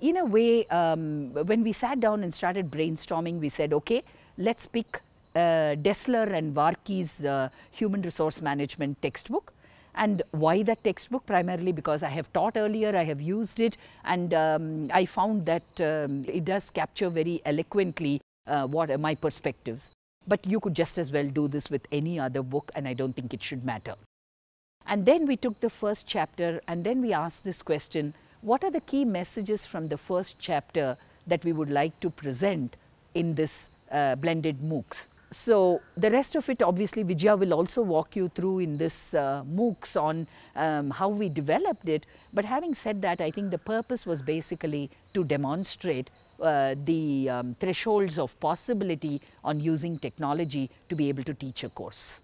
in a way, um, when we sat down and started brainstorming, we said, okay, let's pick uh, Dessler and Varkkey's uh, Human Resource Management textbook. And why that textbook? Primarily because I have taught earlier, I have used it, and um, I found that um, it does capture very eloquently uh, what are my perspectives. But you could just as well do this with any other book, and I don't think it should matter. And then we took the first chapter, and then we asked this question what are the key messages from the first chapter that we would like to present in this uh, blended MOOCs? So, the rest of it obviously Vijaya will also walk you through in this uh, MOOCs on um, how we developed it. But having said that, I think the purpose was basically to demonstrate uh, the um, thresholds of possibility on using technology to be able to teach a course.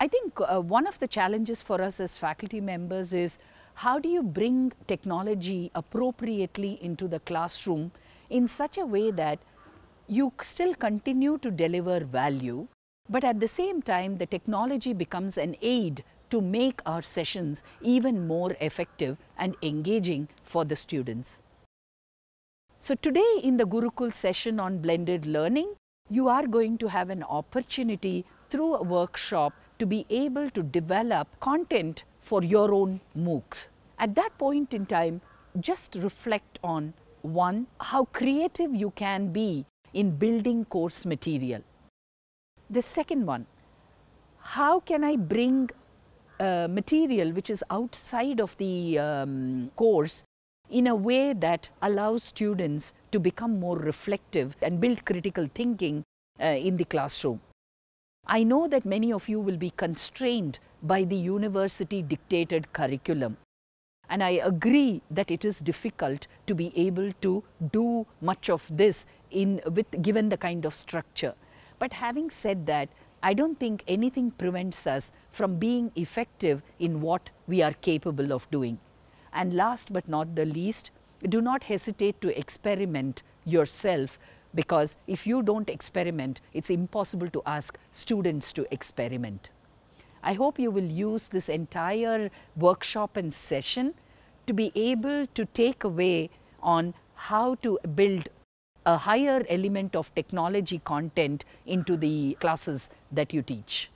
I think uh, one of the challenges for us as faculty members is how do you bring technology appropriately into the classroom in such a way that you still continue to deliver value, but at the same time the technology becomes an aid to make our sessions even more effective and engaging for the students. So today in the Gurukul session on blended learning, you are going to have an opportunity through a workshop to be able to develop content for your own MOOCs. At that point in time, just reflect on one, how creative you can be in building course material. The second one, how can I bring uh, material which is outside of the um, course in a way that allows students to become more reflective and build critical thinking uh, in the classroom. I know that many of you will be constrained by the university dictated curriculum. And I agree that it is difficult to be able to do much of this in with given the kind of structure. But having said that, I don't think anything prevents us from being effective in what we are capable of doing. And last but not the least, do not hesitate to experiment yourself because if you don't experiment, it's impossible to ask students to experiment. I hope you will use this entire workshop and session to be able to take away on how to build a higher element of technology content into the classes that you teach.